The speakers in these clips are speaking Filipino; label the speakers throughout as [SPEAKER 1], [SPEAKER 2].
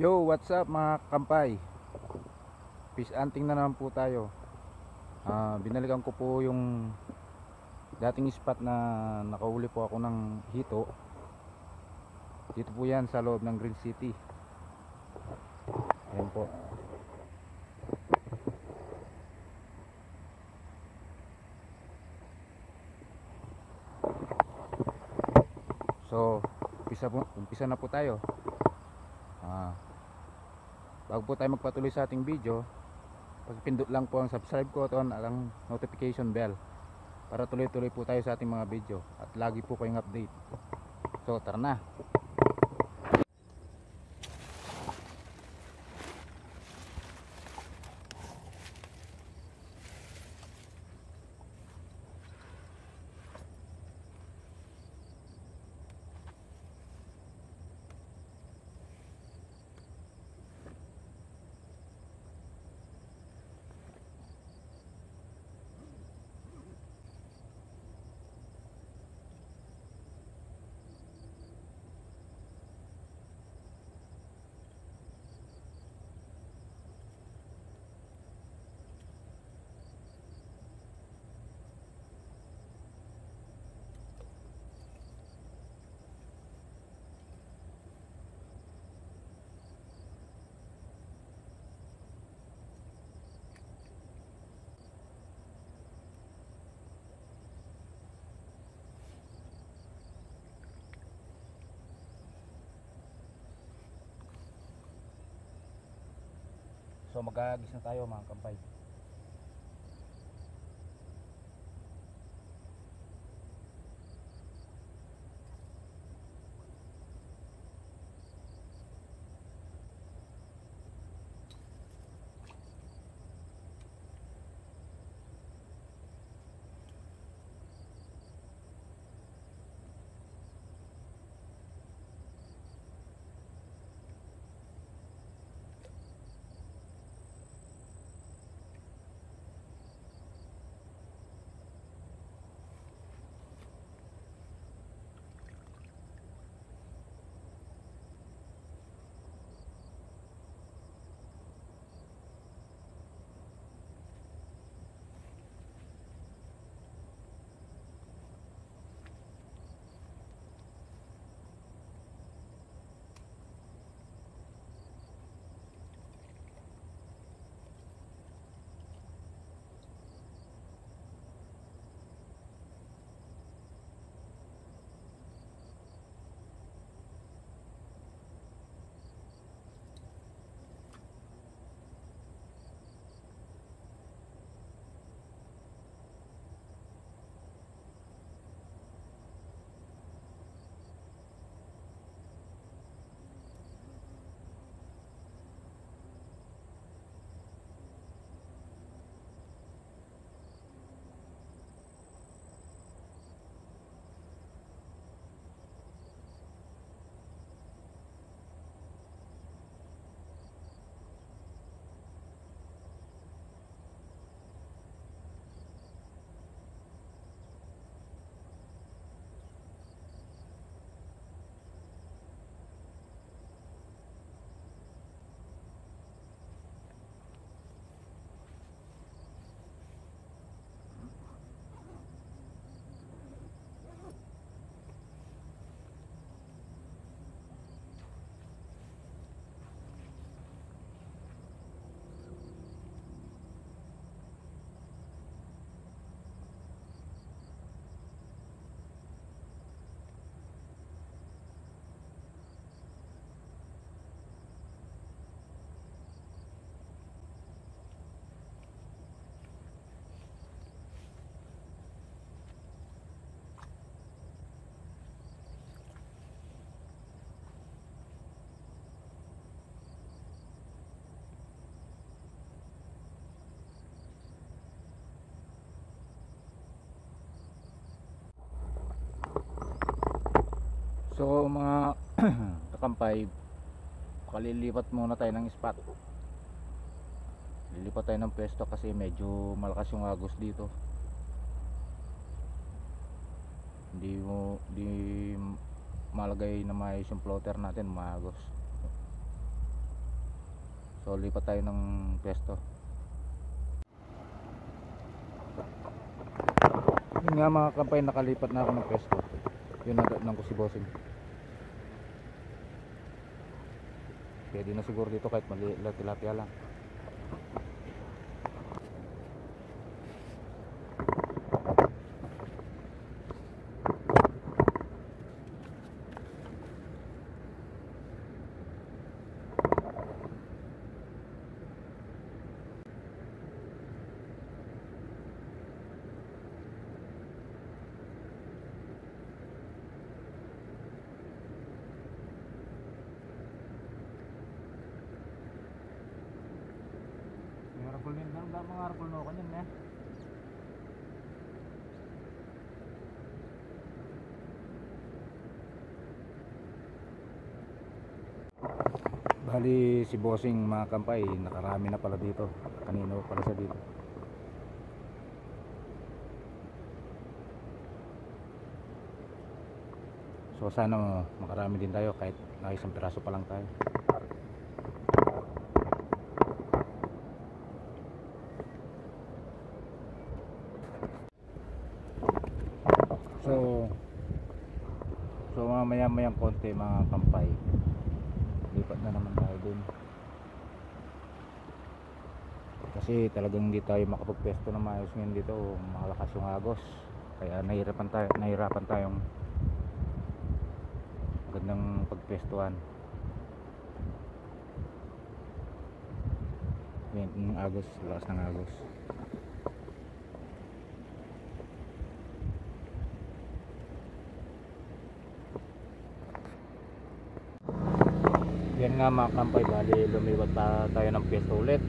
[SPEAKER 1] Yo, what's up mga kampay? Fish hunting na naman po tayo. Ah, binalikan ko po yung dating spot na nakahuli po ako ng hito. Dito po yan sa loob ng Green City. Ayan po. So, umpisa, po, umpisa na po tayo. Ah, bago po tayo magpatuloy sa ating video, pagpindot lang po ang subscribe button at ang notification bell para tuloy-tuloy po tayo sa ating mga video at lagi po kayong update. So, tara na. So, magagis tayo mga kampay. So mga kakampay, kalilipat muna tayo ng spot. Lilipat tayo ng pwesto kasi medyo malakas yung agos dito. Hindi mo di malagay na maayos yung floater natin, maagos. So lipat tayo ng pwesto. Yun nga mga kampay, nakalipat na ako ng pwesto. Yun na ko si bossing. Pwede na siguro dito kahit maliit tilapia lang. May lang, mga harapol no kanyan eh. Bali si Bossing mga kampay, nakarami na pala dito. Kanino pala sa dito. So sana makarami din tayo kahit na isang piraso pa lang tayo. So So mamaya mayang konti mga kampay. Lipat na naman tayo dun. Kasi talagang hindi tayo makapagpesto na maayos ngayon dito. Malakas yung agos. Kaya nahirapan tayo Nahirapan tayong Magandang pagpestuhan yung agos, lakas ng agos yan nga mga kampay bali lumiwat pa tayo ng pwesto ulit.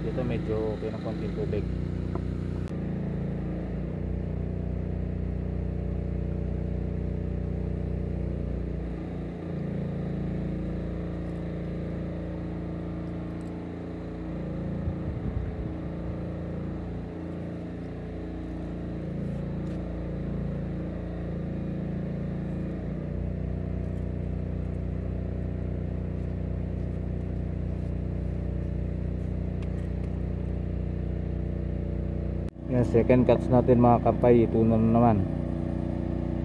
[SPEAKER 1] Dito medyo okay ng konting tubig Yan, second cuts natin mga kampay, ito na naman.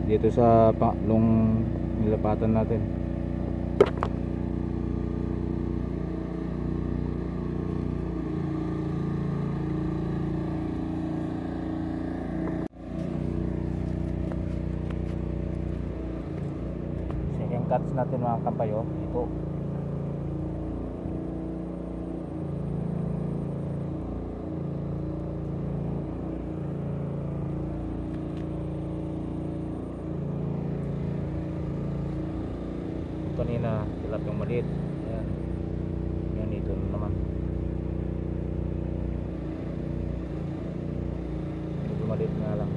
[SPEAKER 1] Dito sa pangatlong nilapatan natin. Second cuts natin mga kampay, oh. Ito. Kanina tilapiyang maliit yan yan ito na naman medyo maliit nga lang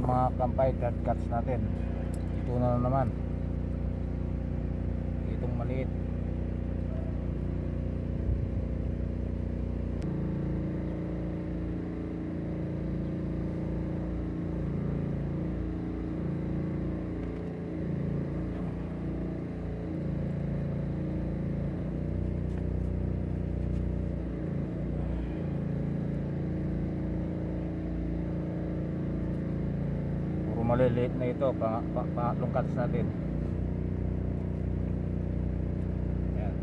[SPEAKER 1] Ayan mga kampay, third cuts natin. Ito na naman. Itong maliit. Puro maliliit na ito, pang, pang, pangatlong cuts natin. Ayan.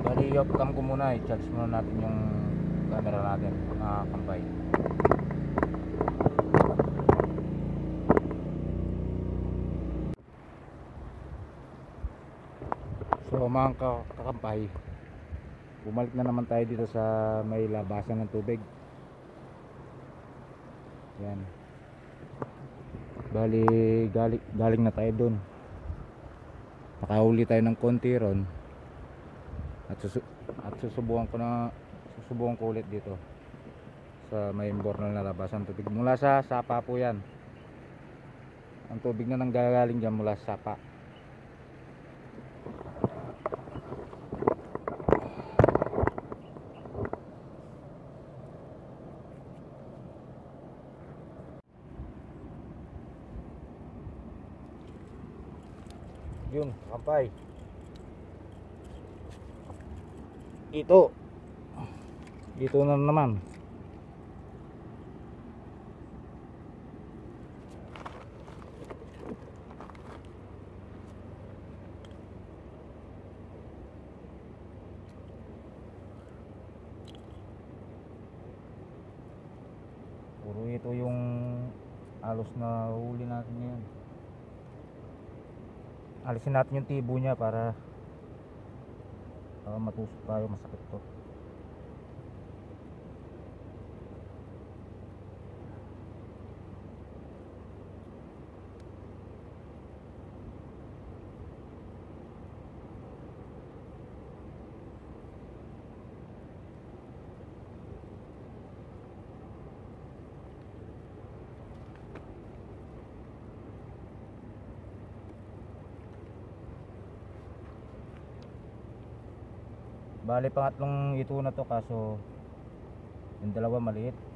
[SPEAKER 1] Bali, off cam ko muna, i-charge muna natin yung camera natin, mga kampay. Mga ka- kakampay bumalik na naman tayo dito sa may labasan ng tubig. Yan. Bali galing, galing na tayo dun. Nakahuli tayo ng konti ron. At, susu at susubukan ko na susubukan ko ulit dito sa may imbornal na labasan ng tubig. Mula sa sapa po yan. Ang tubig na nanggagaling dyan mula sa sapa yun kampay. Ito. Ito na naman. Puro ito yung alos na huli natin ngayon alisin natin yung tibo niya para para matusok tayo masakit to Bali pangatlong ito na to kaso yung dalawa maliit.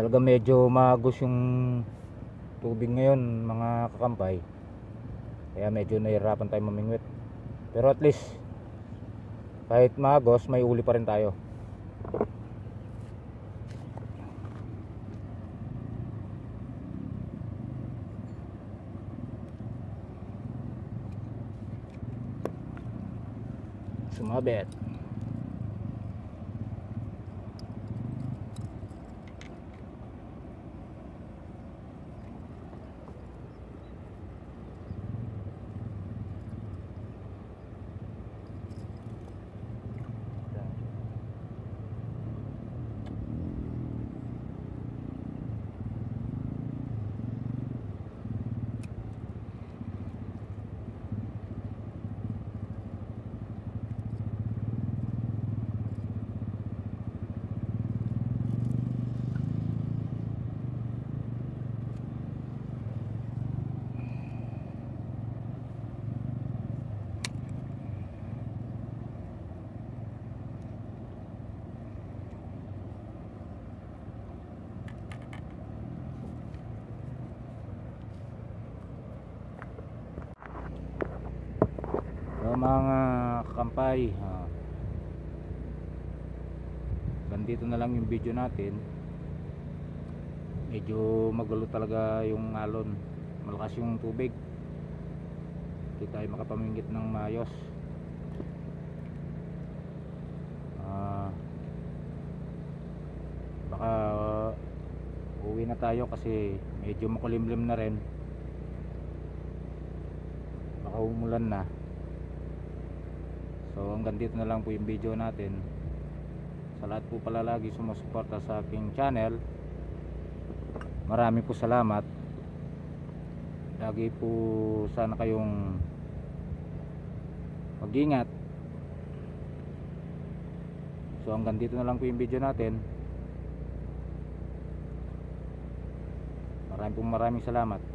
[SPEAKER 1] Talaga medyo magos yung tubig ngayon mga kakampay. Kaya medyo nahirapan tayo mamingwit. Pero at least kahit magos may uli pa rin tayo. Sumabit. Mga kampay, ah, ganito na lang yung video natin. Medyo magulo talaga yung alon. Malakas yung tubig. Hindi tayo makapamingit ng maayos. Ah, baka uh, uwi na tayo kasi medyo makulimlim na rin. Baka umulan na. So hanggang dito na lang po yung video natin. sa lahat po pala lagi sumusuporta sa aking channel marami po salamat. Lagi po sana kayong mag-ingat. So hanggang dito na lang po yung video natin. Maraming pong maraming salamat